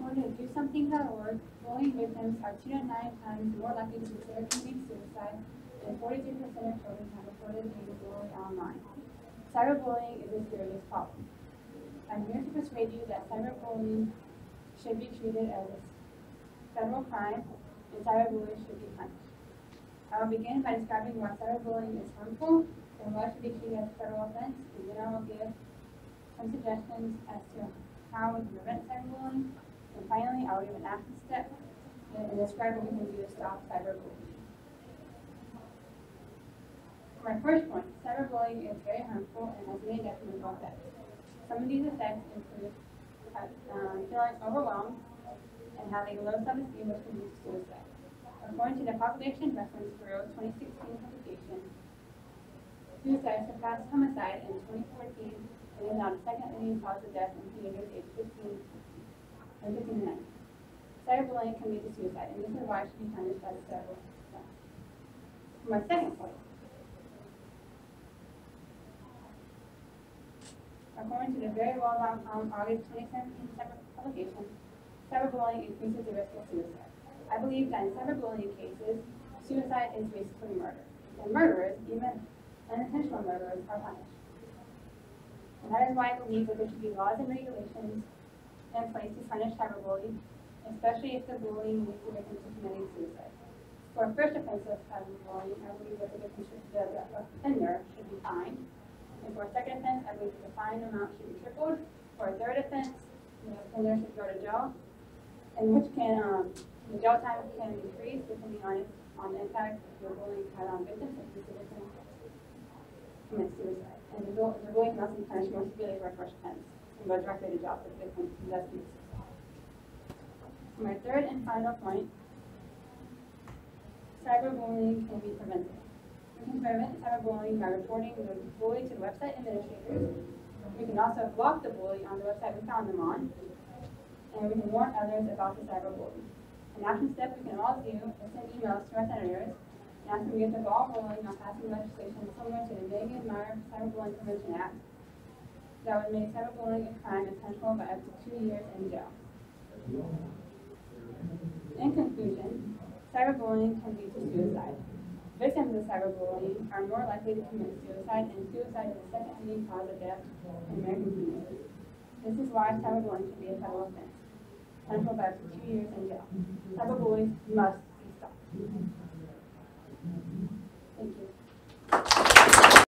According to DoSomething.org, bullying victims are two to nine times more likely to consider committing suicide, and 43% of children have reported being bullied online. Cyberbullying is a serious problem. I'm here to persuade you that cyberbullying should be treated as a federal crime, and cyberbullying should be punished. I will begin by describing why cyberbullying is harmful and why it should be treated as a federal offense, and then I will give some suggestions as to how we can prevent cyberbullying. And finally, I will give an action step and describe what we can do to stop cyberbullying. For my first point, cyberbullying is very harmful and has many detrimental effects. Some of these effects include um, feeling overwhelmed and having low self-esteem which can lead to suicide. According to the Population Reference Bureau 2016 publication, suicide surpassed homicide in 2014 and is now the second leading cause of death in teenagers aged 15 and 15 to 19. Cyberbullying can lead to suicide, and this is why it should be punished as a federal my second point, According to the very well-known um, August 2017 publication, cyberbullying increases the risk of suicide. I believe that in cyberbullying cases, suicide is basically murder. And murderers, even unintentional murderers, are punished. And that is why I believe that there should be laws and regulations in place to punish cyberbullying, especially if the bullying leads to committing suicide. For a first offense of cyberbullying, I believe that the offender should be fined and for a second offense, I believe the fine amount should be tripled. For a third offense, the offender should go to jail, and which can, um, the jail time can increase depending on, on the impact the bullying had on victims, if the victim commits suicide. And the, the bullying also be punished more severely for a first offense, and go directly to jail if the victim does commit suicide. My third and final point, cyberbullying can be prevented. We can prevent cyberbullying by reporting the bully to the website administrators. We can also block the bully on the website we found them on. And we can warn others about the cyberbullying. An action step we can all do is send emails to our senators and ask them to get the ball rolling on passing legislation similar to the Megan Meier Cyberbullying Prevention Act that would make cyberbullying a crime punishable by up to two years in jail. In conclusion, cyberbullying can lead to suicide. Victims of cyberbullying are more likely to commit suicide, and suicide is the second leading cause of death in American teenagers. This is why cyberbullying should be a federal offense, punishable by up to two years in jail. Cyberbullies must.